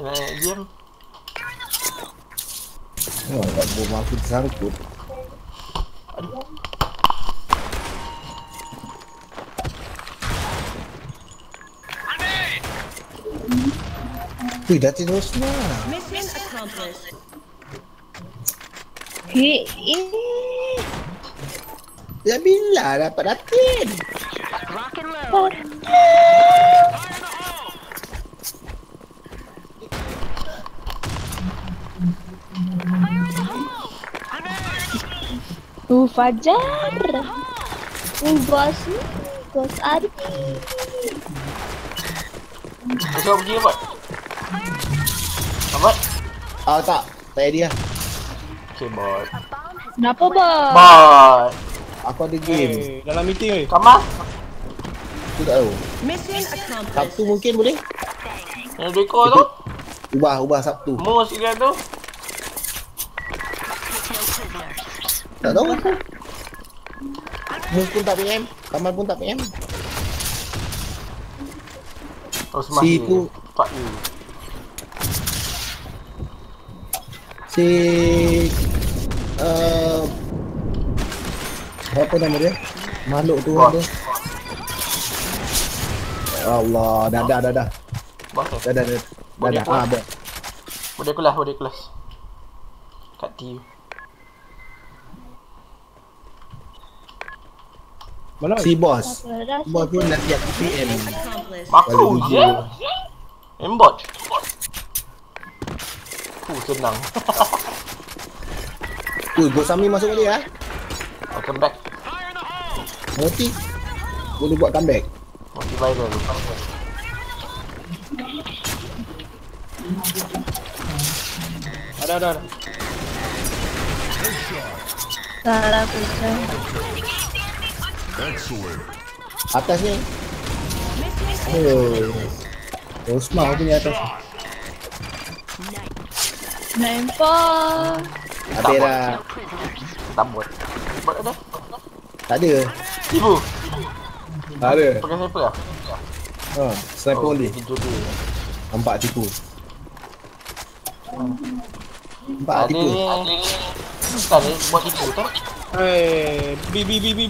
Kena diam. Oh, tak bom aku tersangkut. Wih, dah tidur semua. Mission accomplished. Hei, eh. Ya bila dapat datin. Tu Fajar. Tu bos ni. Bos Ari. Kau pergi apa? Apa? Ah tak, tak ada dia. Okay, bot. Kenapa bos? Bot. Aku ada game. Eh, dalam meeting weh. Kamar? Aku tak tahu. Mission accomplished. Sabtu mungkin boleh? Yang dua ekor tu? Ubah, ubah Sabtu. Mus dia tu? Tak tahu aku. Mus pun tak PM. Kamal pun tak PM. Oh, Si tu- Fuck you. Si... Uh, apa nama dia? Makhluk tu Bos. apa? Allah, dah dah dah dah. Bos eh. Dah dah dah. Dah dah. Ah, dah. Boleh kelas, boleh kelas. Kat TU. Si bos. Dah? Bos pun nanti aku PM. Balik je. Embot. Aku senang. Tu, Bos Sami masuk balik ah. Welcome back. Moti. Boleh buat comeback. Multi viral. Ada ada. ada. Salah pusat. Atas ni. Oh. Osma punya atas. Nampak. Habis dah. Tak buat. Buat ada? Tak ada. Ibu. Tak ada. Pakai sniper lah? Ha, sniper Oh, only. Nampak tipu. Nampak Ada tipu. ni. Tak ada buat tipu tu. Eh, B B B B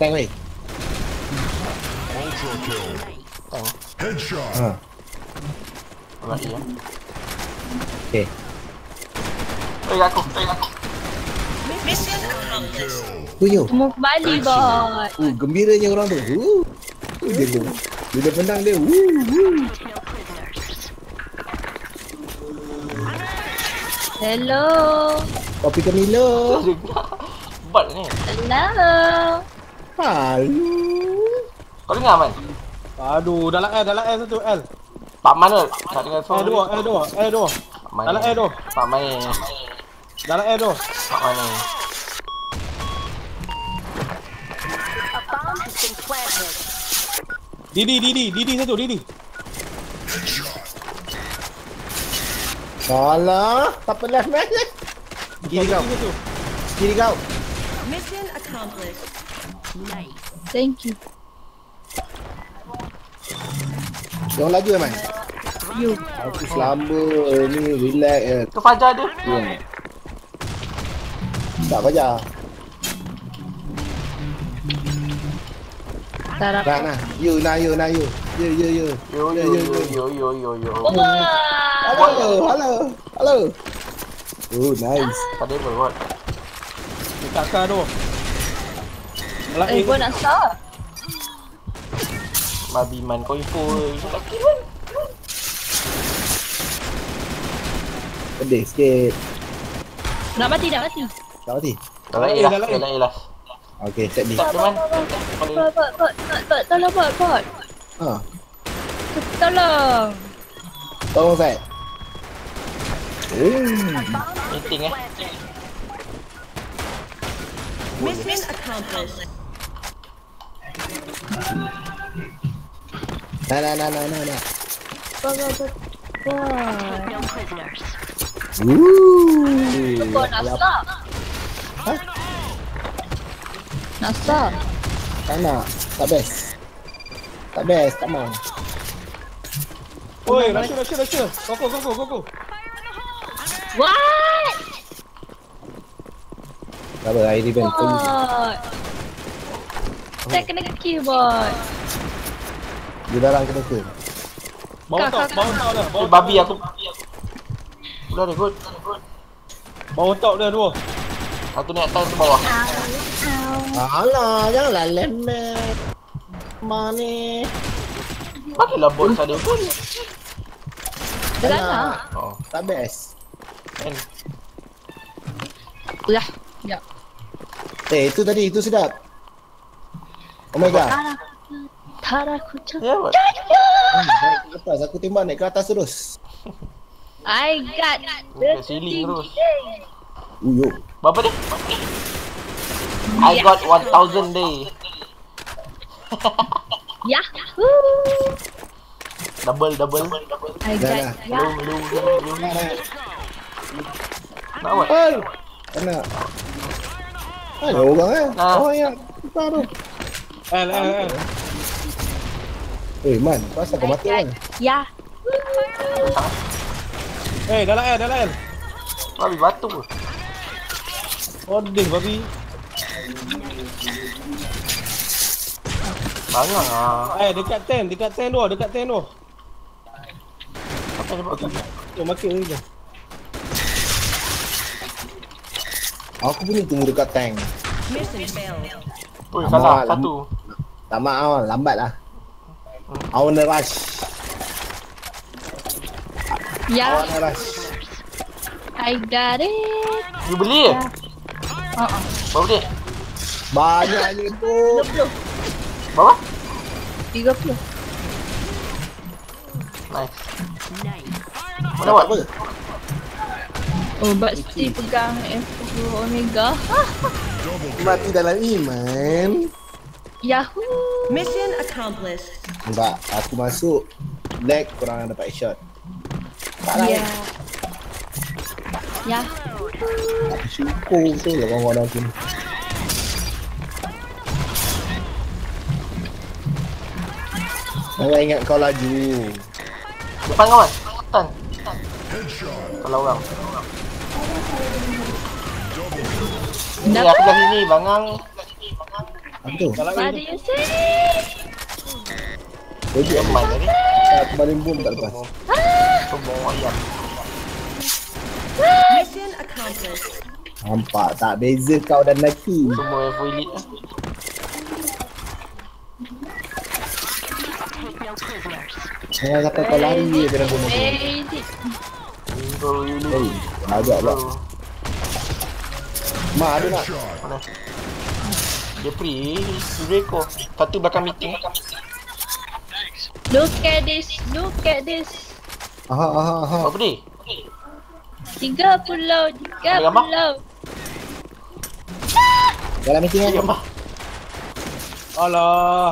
B B B. Tank weh. Tengok. Ha. Ya. Okay. Eh, aku. Eh, aku. Mission accomplished. Yo. Semua kembali bos. Uh, gembiranya orang tu. Uh. Uh, dia tu. Bila menang dia. Uh, uh. Hello. Kopi ke Milo. Bot ni. Hello. Halo. Kau dengar man? Aduh, dalam L, dalam L satu L. Pak mana? Tak dengar suara. dua, L dua, L dua. Pak mana? Dalam L dua. Pak mana? Dalam L dua. Pak mana? Didi, Didi, Didi satu, Didi. Salah. Tak pernah match. Kiri kau. Kiri kau. Mission accomplished. Thank you. Jangan laju man. You. Aku selamba ni relax je. Tu Fajar ada. Yeah. Tak baca. Tarap. Nak nak. You nak you nak you. You you you. Yo yo yo yo yo yo yo. Wah. Hello, hello, hello. Oh, nice. Tak apa buat. Dekat kar tu. A Eh, gua nak start. Babi man kau info. Tak Pedih sikit. Nak mati, nak mati. Tak mati. Lah. dalam A. Dalam A lah. Okay, set ni. Tak man. Bot, bot, bot, bot, bot, tolong bot, bot. Ha, Tolong. tolong set. Oh, Meeting eh. Mission accomplished. Nah, nah, nah, nah. Bot, bot, bot. Bot. Ooh. Bot nak. Ha? Nak start. Tak nak. Tak best. Tak best, tak mau. Oi, Russia, Russia, Russia. Koko, koko, koko. What? Tak apa, air defend. Full. Bot. Saya kena keyboard. Dia dalam kena Kak, top, kak, bawah top dah. Eh, Bawah babi aku. Udah deh, good. Bawah top dah dua. Aku naik atas ke bawah. Alah, janganlah lemet. Mana? Bagilah bot tadi pun. Jangan lah. Oh, Tak best. kan. Lah. Ya. Eh, itu tadi, itu sedap. Oh my god. Tara. Tara kucing. Ya, buat. Hmm, naik ke atas, aku tembak naik ke atas terus. I got Dah ceiling terus. Uyo. Berapa dia? I got 1000 day. Yahoo! Double, double. I got. Belum, belum, belum, belum. Nak buat? Kena. Ada orang eh. Ah. Oh ya. Kita tu. L, L, L. Eh, Man. Kau asal kau mati kan? Yah. Eh, dalam L, dalam L. Babi batu. Odeh, babi. Bangang ah. Eh, dekat 10, dekat 10 tu, dekat 10 tu. Apa sebab tu? Tu, makin ni je. Aku punya tunggu dekat tank. Oi, salah. Satu. Tak maaf, lambat lah. I wanna rush. I Yah. wanna rush. I got it. You beli ke? Uh-uh. Berapa dia? Banyaknya tu. 30. Berapa? 30. Nice. Nice. Mana buat? apa. Oh, but still pegang F4 Omega. Mati dalam iman. Yahoo! Mission accomplished. Enggak, aku masuk. Lag kurang dapat shot. Tak lah. Ya. Ya. Aku syukur betul lah kawan-kawan aku ni. Jangan ingat kau laju. Depan kawan. Tan. Kalau orang. Ni aku kat sini bangang. Apa tu? Dalam What A do tu. you say? Lagi aku Teman tadi. aku baling bom tak lepas. Semua ayam. Mission accomplished. Nampak tak beza kau dan lelaki. Semua Evo Elite lah. Jangan sampai kau lari je dalam bom tu. Ready. Evo Elite. Hei, agak pula. Oh, Mak ada nak? Mana? Dia free. Reko. Satu belakang meeting. Look at this. Look at this. Aha, aha, aha. Apa dia? Tiga pulau. Tiga Ada gambar? pulau. Dalam meeting kan? gambar. Alah.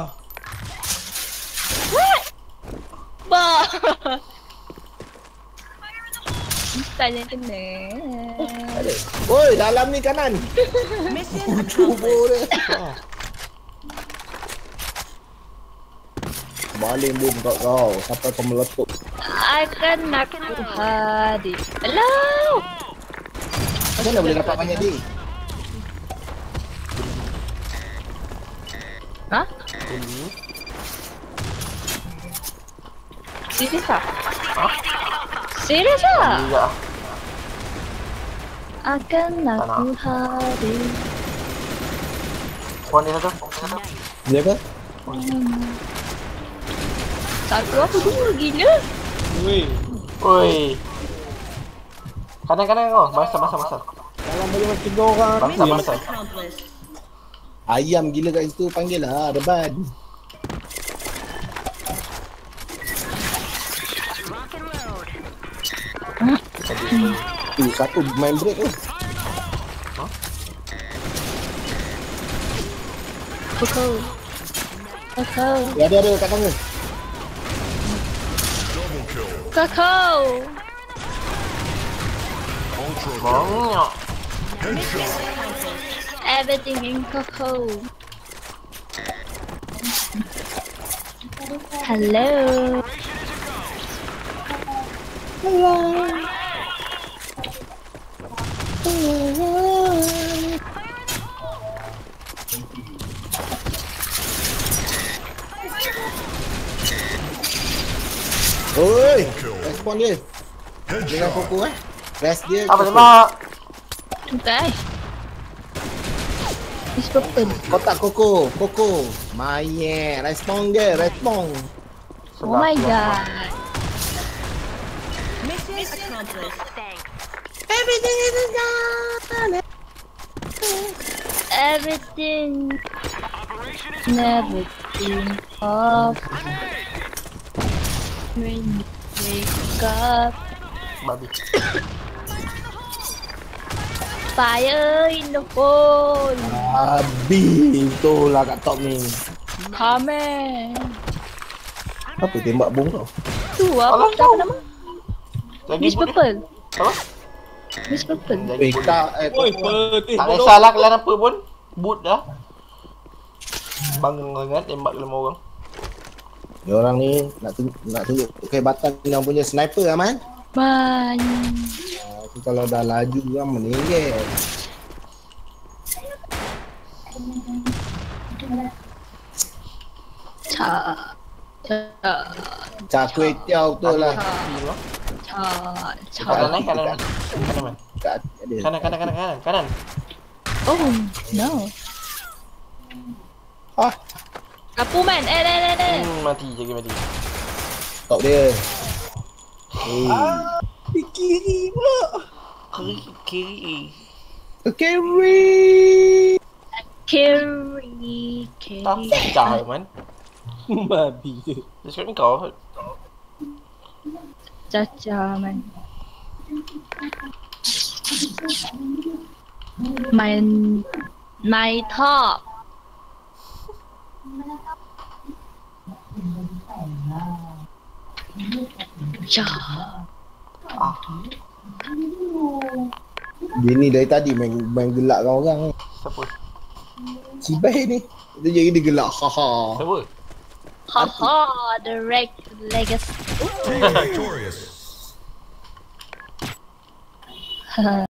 Bah. Style yang kena. Ada. Oi, dalam ni kanan. Mission Cuba dia. Baling bom kat kau sampai kau meletup. Akan hadir. Alah. Macam mana boleh dapat banyak dia? Ha? Ini. Serius ah? Serius ah? Juga. Akan aku hadir. Puan dia satu. Satu. Dia apa? Satu apa dua gila? Weh. Oi. Kanan-kanan kau. Basah, basah, basah. Dalam boleh macam tiga orang. Basah, basah. accomplished. Ayam gila kat situ panggil lah Reban. Tu satu main break tu. Pukul. Kakau. Dia ada ada kat tangga. Kakau. Banyak. Everything in kakao. Hello. Oi, respon dia. Dengan Koko eh. Rest dia. Apa tembak? Okay. It's purple. Kotak Koko, Koko. Mayat, respon dia, respon. Oh my god. Mission accomplished. Everything is done. Everything. Everything off. When you wake up. Fire in the hole. Habis tu lah kat top ni. Coming. Apa tembak bom kau? Tu apa Alah, siapa tahu. nama? Miss. Purple. Apa? Miss Purple. Eh, dia. tak. Eh, Oi, Tak kisahlah kalian apa pun. Boot dah. Bangun sangat tembak dalam orang. Dia orang ni nak tunjuk, nak tunjuk kehebatan yang punya sniper Aman. Man. Ah, tu kalau dah laju kan meninggal. Cha. Cha. Cak kuih tiaw tu lah. Ini Cha. Kanan eh, kanan. Kanan ada. Kanan, kanan, kanan, kanan. Kanan. Oh, no. Ah, Kapu man. Eh, eh, eh, eh. Hmm, mati, jaga mati. top dia. Eh. Di kiri pula. Kiri, kiri. Carry. Carry. Tak Carry. pecah man. Babi je. Dia cakap kau. Caca man. My my top. Ja. Dia ni dari tadi main main gelakkan orang. Siapa? Si Bai ni. Dia jadi dia gelak. Ha ha. Haha, the reg legacy. Victorious.